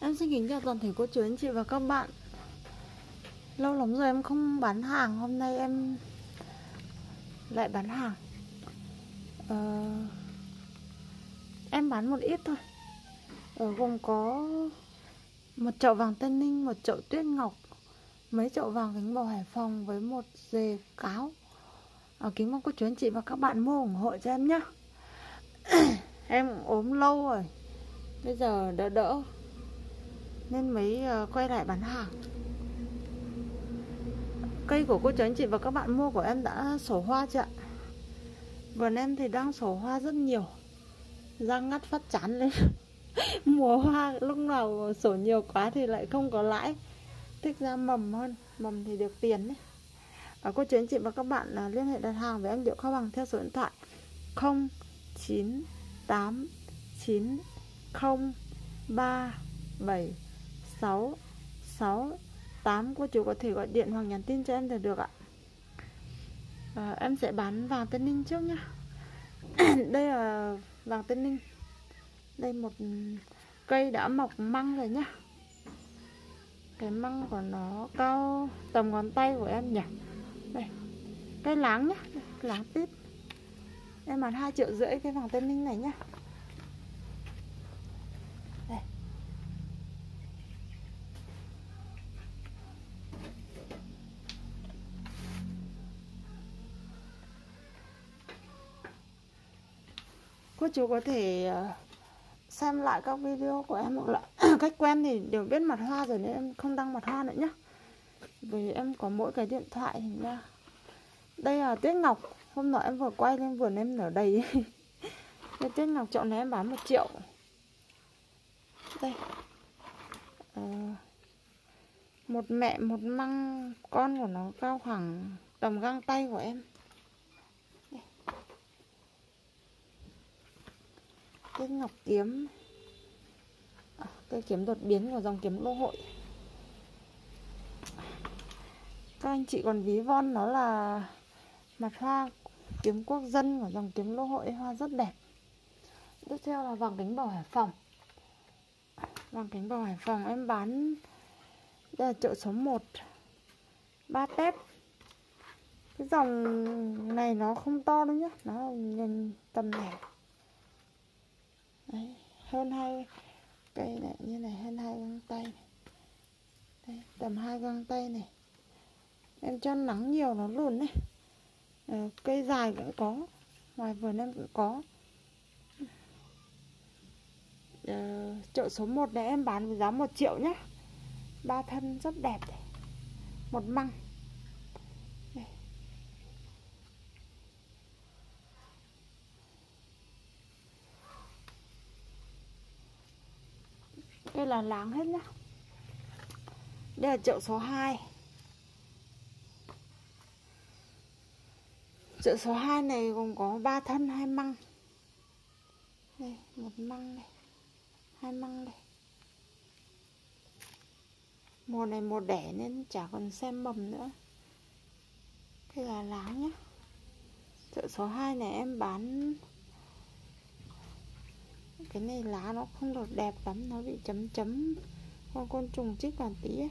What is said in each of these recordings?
Em xin kính chào toàn thể cô chú anh chị và các bạn. Lâu lắm rồi em không bán hàng Hôm nay em lại bán hàng. Ờ, Em bán một ít thôi. Ở gồm có một chậu vàng Tây Ninh, một chậu tuyết ngọc Mấy chậu vàng kính bầu Hải Phòng với một dề cáo. À, Kính mong cô chú anh chị và các bạn mua ủng hộ cho em nhé. Em ốm lâu rồi Bây giờ đỡ đỡ nên mới ờ, quay lại bán hàng. Cây của cô chú anh chị và các bạn mua của em đã sổ hoa chưa ạ? Vườn em thì đang sổ hoa rất nhiều. Răng ngắt phát chán lên. Mùa hoa lúc nào sổ nhiều quá thì lại không có lãi. Thích ra mầm hơn mầm thì được tiền đấy. À, cô chú anh chị và các bạn là liên hệ đặt hàng với em Điệu Kho Bằng theo số điện thoại 098 9 0 3 7 6 6 8 cô chú có thể gọi điện hoặc nhắn tin cho em là được ạ. À, Em sẽ bán vàng Tân Ninh trước nhá. Đây là vàng Tân Ninh. Đây một cây đã mọc măng rồi nhá. Cái măng của nó cao tầm ngón tay của em nhỉ? Đây Cây láng nhá Láng tít. Em bán 2 triệu rưỡi cái vàng Tân Ninh này nhá. Cô chú có thể ờ, xem lại các video của em hoặc là cách quen thì đều biết mặt hoa rồi nên em không đăng mặt hoa nữa nhé vì em có mỗi cái điện thoại hình ra đây là tuyết ngọc. Hôm nọ em vừa quay lên vườn em nở đầy. Đây tuyết ngọc chọn này em bán một triệu. Đây. À, một mẹ một măng con của nó cao khoảng tầm găng tay của em. Cái ngọc kiếm. À, cây kiếm đột biến của dòng kiếm lô hội. Các anh chị còn ví von nó là mặt hoa kiếm quốc dân của dòng kiếm lô hội. Hoa rất đẹp. Tiếp theo là vàng kính bảo hải phòng. Vàng kính bảo hải phòng em bán đây là chợ số 1 ba tép. Cái dòng này nó không to đâu nhá nó nhìn tầm này hơn hai cây này như này hơn hai găng tay này. Đây, tầm hai găng tay này. Em cho nắng nhiều nó lùn đấy. À, cây dài cũng có ngoài vườn em cũng có. À, chợ số 1 này em bán với giá 1 triệu nhá. Ba thân rất đẹp một măng. Đây là láng hết nhá. Đây là chậu số 2 Chậu số 2 này gồm có 3 thân hai măng. Đây, một măng này hai măng này. Mùa này mùa đẻ nên chả còn xem mầm nữa. Đây là láng nhá. Chợ số 2 này em bán cái này lá nó không được đẹp lắm, nó bị chấm chấm. Con côn trùng chích vào tí ấy.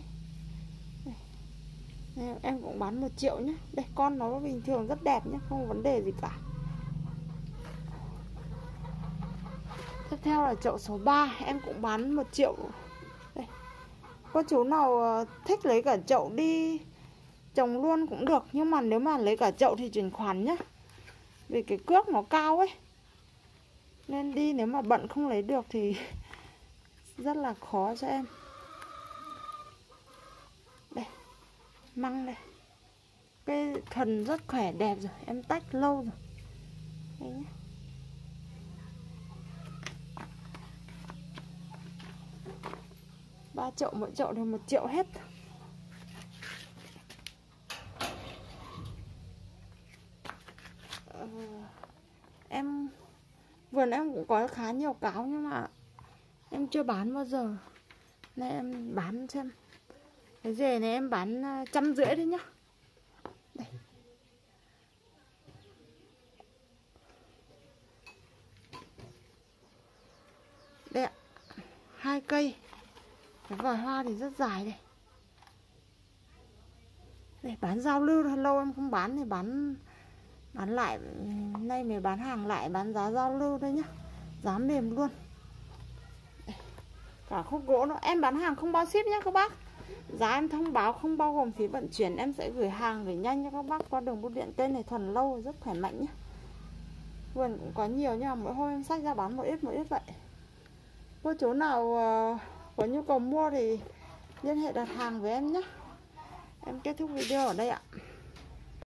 Đây. em cũng bán một triệu nhé đây, con nó bình thường rất đẹp nhé không có vấn đề gì cả. Tiếp theo là chậu số 3 em cũng bán một triệu. Đây. Có chú nào ờ, thích lấy cả chậu đi trồng luôn cũng được, nhưng mà nếu mà lấy cả chậu thì chuyển khoản nhé vì cái cước nó cao ấy nên đi nếu mà bận không lấy được thì rất là khó cho em. Đây măng đây. Cái thuần rất khỏe đẹp rồi em tách lâu rồi. Đây nhé ba chậu mỗi chậu đều một triệu hết. Ờ, em Vườn em cũng có khá nhiều cáo nhưng mà em chưa bán bao giờ. Nên em bán xem. Cái dề này em bán à, trăm rưỡi đấy nhá. Đây. Đây ạ. Hai cây. Cái vòi hoa thì rất dài đây. Để bán giao lưu lâu em không bán thì bán bán lại nay mới bán hàng lại, bán giá giao lưu đây nhá. Giá mềm luôn. Cả khúc gỗ nữa. Em bán hàng không bao ship nhá các bác. Giá em thông báo không bao gồm phí vận chuyển. Em sẽ gửi hàng về nhanh cho các bác qua đường bưu điện tên này thuần lâu, rất khỏe mạnh nhá. Vườn cũng có nhiều nhưng mà mỗi hôm em sách ra bán một ít một ít vậy. Cô chú nào ờ, có nhu cầu mua thì liên hệ đặt hàng với em nhé em kết thúc video ở đây ạ.